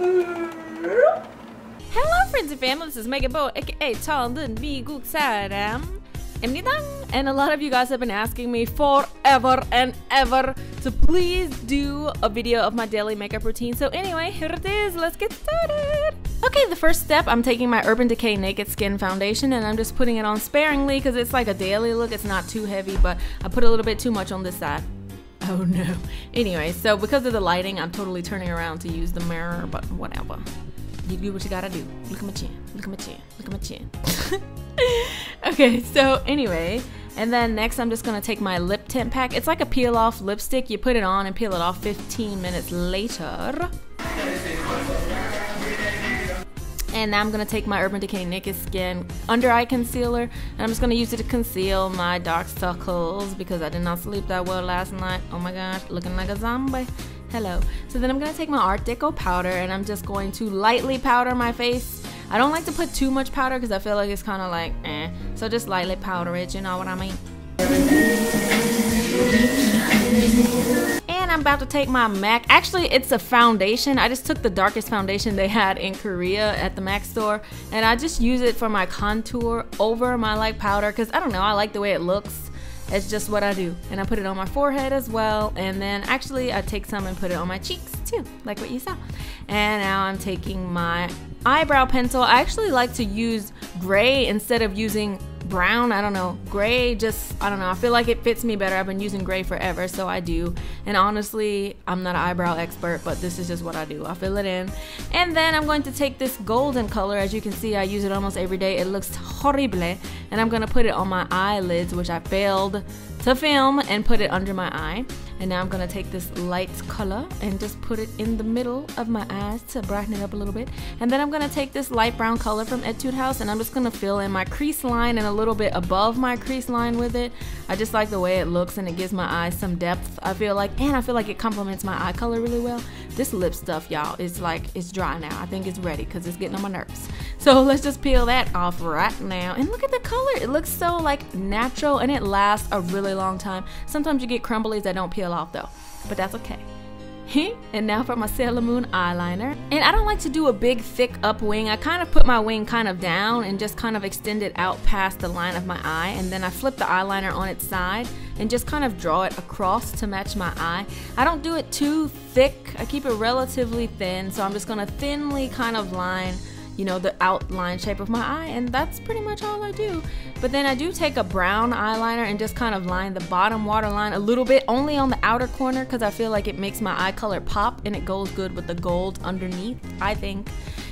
Hello friends and family, this is Megabo aka Chonun Migooksaram. And a lot of you guys have been asking me forever and ever to please do a video of my daily makeup routine. So anyway, here it is. Let's get started. Okay, the first step, I'm taking my Urban Decay Naked Skin Foundation and I'm just putting it on sparingly because it's like a daily look. It's not too heavy, but I put a little bit too much on this side. Oh no. Anyway, so because of the lighting, I'm totally turning around to use the mirror, but whatever. You do what you gotta do. Look at my chin. Look at my chin. Look at my chin. okay, so anyway, and then next I'm just gonna take my lip tint pack. It's like a peel off lipstick. You put it on and peel it off 15 minutes later. And now I'm gonna take my Urban Decay Naked Skin under eye concealer and I'm just gonna use it to conceal my dark circles because I did not sleep that well last night. Oh my gosh, looking like a zombie. Hello. So then I'm gonna take my Art Deco powder and I'm just going to lightly powder my face. I don't like to put too much powder because I feel like it's kind of like eh. So just lightly powder it, you know what I mean? And I'm about to take my MAC. Actually, it's a foundation. I just took the darkest foundation they had in Korea at the MAC store. And I just use it for my contour over my like powder because I don't know, I like the way it looks. It's just what I do. And I put it on my forehead as well. And then actually I take some and put it on my cheeks too, like what you saw. And now I'm taking my eyebrow pencil. I actually like to use gray instead of using brown i don't know gray just i don't know i feel like it fits me better. I've been using gray forever so i do. And honestly i'm not an eyebrow expert but this is just what i do. I fill it in. And then i'm going to take this golden color. As you can see i use it almost every day. It looks horrible. And i'm going to put it on my eyelids which i failed to film and put it under my eye and now I'm gonna take this light color and just put it in the middle of my eyes to brighten it up a little bit. And then I'm gonna take this light brown color from Etude House and I'm just gonna fill in my crease line and a little bit above my crease line with it. I just like the way it looks and it gives my eyes some depth, I feel like. And I feel like it complements my eye color really well. This lip stuff, y'all, it's like, it's dry now. I think it's ready because it's getting on my nerves. So let's just peel that off right now. And look at the color. It looks so like natural and it lasts a really long time. Sometimes you get crumblies that don't peel off though, but that's okay. and now for my Sailor Moon eyeliner. And I don't like to do a big thick up wing. I kind of put my wing kind of down and just kind of extend it out past the line of my eye. And then I flip the eyeliner on its side and just kind of draw it across to match my eye. I don't do it too thick. I keep it relatively thin. So I'm just going to thinly kind of line you know, the outline shape of my eye, and that's pretty much all I do. But then I do take a brown eyeliner and just kind of line the bottom waterline a little bit, only on the outer corner, because I feel like it makes my eye color pop and it goes good with the gold underneath, I think.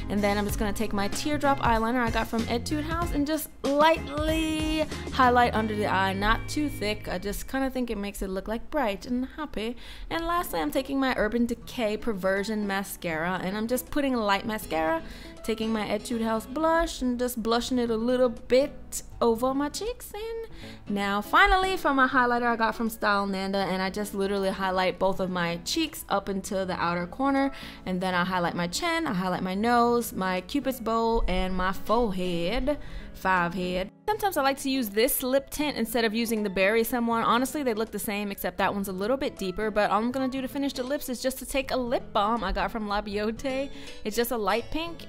And then I'm just to take my teardrop eyeliner I got from Etude House and just lightly highlight under the eye. Not too thick. I just kind of think it makes it look like bright and happy. And lastly, I'm taking my Urban Decay Perversion Mascara and I'm just putting light mascara taking my Etude House blush and just blushing it a little bit over my cheeks and now finally for my highlighter I got from Stylenanda and I just literally highlight both of my cheeks up into the outer corner and then I highlight my chin, I highlight my nose, my cupid's bow and my forehead, five head. Sometimes I like to use this lip tint instead of using the Berrisom one. Honestly, they look the same except that one's a little bit deeper, but all I'm gonna do to finish the lips is just to take a lip balm I got from La Beaute. It's just a light pink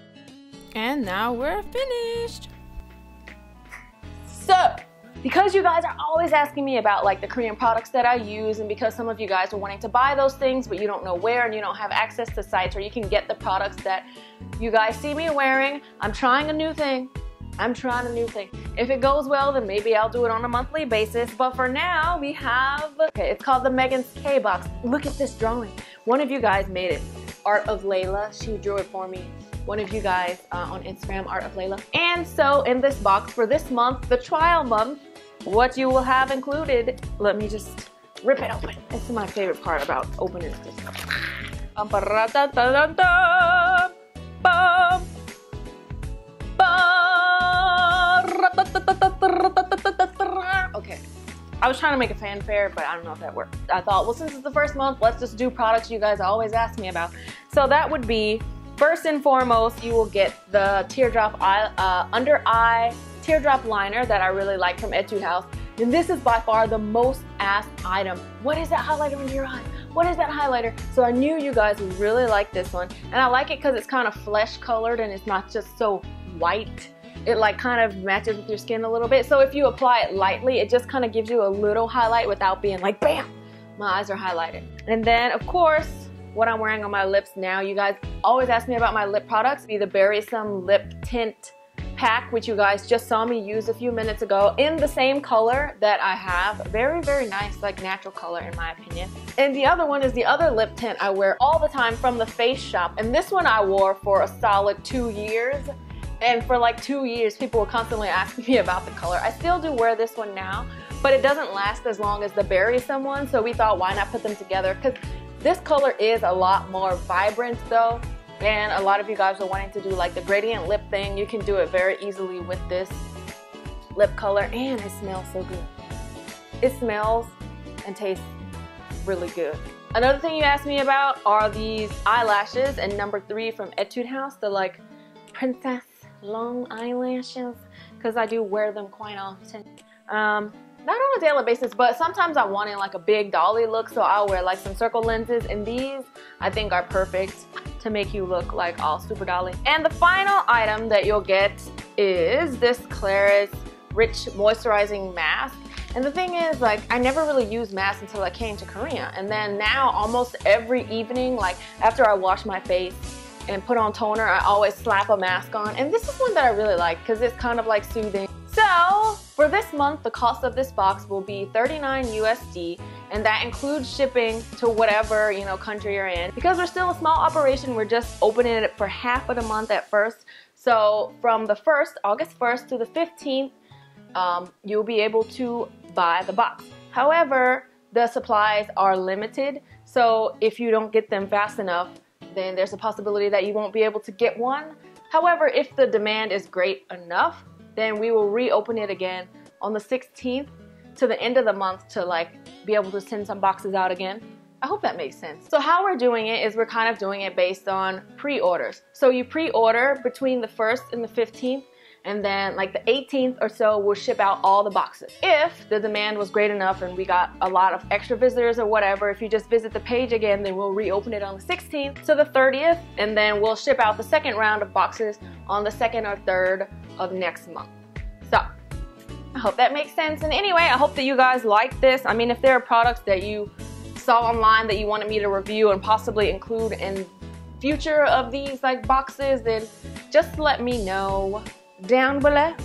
and now we're finished. So, because you guys are always asking me about like the Korean products that I use and because some of you guys are wanting to buy those things but you don't know where and you don't have access to sites where you can get the products that you guys see me wearing, I'm trying a new thing. I'm trying a new thing. If it goes well, then maybe I'll do it on a monthly basis. But for now, we have, okay, it's called the Megan's K box. Look at this drawing. One of you guys made it. Art of Layla, she drew it for me one of you guys uh, on Instagram, Art of Layla. And so in this box for this month, the trial month, what you will have included, let me just rip it open. It's my favorite part about opening this. Okay. I was trying to make a fanfare, but I don't know if that worked. I thought, well, since it's the first month, let's just do products you guys always ask me about. So that would be First and foremost, you will get the teardrop eye, uh, under eye teardrop liner that I really like from Etude House. And this is by far the most asked item. What is that highlighter under your eye? what is that highlighter? So I knew you guys would really like this one. And I like it because it's kind of flesh colored and it's not just so white. It like kind of matches with your skin a little bit. So if you apply it lightly, it just kind of gives you a little highlight without being like, bam, my eyes are highlighted. And then of course, what I'm wearing on my lips now, you guys always ask me about my lip products. Be the Berrisom Lip Tint pack, which you guys just saw me use a few minutes ago in the same color that I have. Very, very nice, like natural color in my opinion. And the other one is the other lip tint I wear all the time from the Face Shop. And this one I wore for a solid two years. And for like two years, people were constantly asking me about the color. I still do wear this one now, but it doesn't last as long as the Berry one. So we thought, why not put them together? Because this color is a lot more vibrant though. And a lot of you guys are wanting to do like the gradient lip thing. You can do it very easily with this lip color and it smells so good. It smells and tastes really good. Another thing you asked me about are these eyelashes and number three from Etude House, the like princess long eyelashes because I do wear them quite often. Um, not on a daily basis, but sometimes I want in like a big dolly look, so I'll wear like some circle lenses, and these I think are perfect to make you look like all super dolly. And the final item that you'll get is this Clarins Rich Moisturizing Mask. And the thing is, like, I never really used masks until I came to Korea. And then now, almost every evening, like, after I wash my face and put on toner, I always slap a mask on. And this is one that I really like because it's kind of like soothing. So, for this month, the cost of this box will be 39 USD and that includes shipping to whatever you know country you're in. Because we're still a small operation, we're just opening it for half of the month at first. So from the 1st, August 1st to the 15th, um, you'll be able to buy the box. However, the supplies are limited, so if you don't get them fast enough, then there's a possibility that you won't be able to get one. However, if the demand is great enough, then we will reopen it again on the 16th to the end of the month to like be able to send some boxes out again. I hope that makes sense. So how we're doing it is we're kind of doing it based on pre-orders. So you pre-order between the 1st and the 15th and then like the 18th or so we'll ship out all the boxes. If the demand was great enough and we got a lot of extra visitors or whatever, if you just visit the page again, then we'll reopen it on the 16th to the 30th and then we'll ship out the second round of boxes on the 2nd or 3rd of next month. So I hope that makes sense. And anyway, I hope that you guys like this. I mean, if there are products that you saw online that you wanted me to review and possibly include in future of these like boxes, then just let me know down below.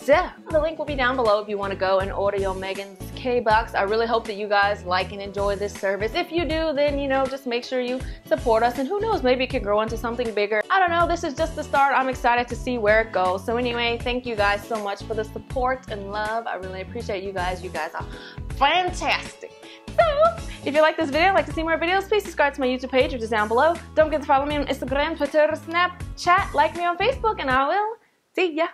So, the link will be down below if you want to go and order your Megan's K-Box. I really hope that you guys like and enjoy this service. If you do, then, you know, just make sure you support us. And who knows, maybe it could grow into something bigger. I don't know. This is just the start. I'm excited to see where it goes. So anyway, thank you guys so much for the support and love. I really appreciate you guys. You guys are fantastic. So, if you like this video like to see more videos, please subscribe to my YouTube page, which is down below. Don't forget to follow me on Instagram, Twitter, Snapchat, like me on Facebook, and I will see ya.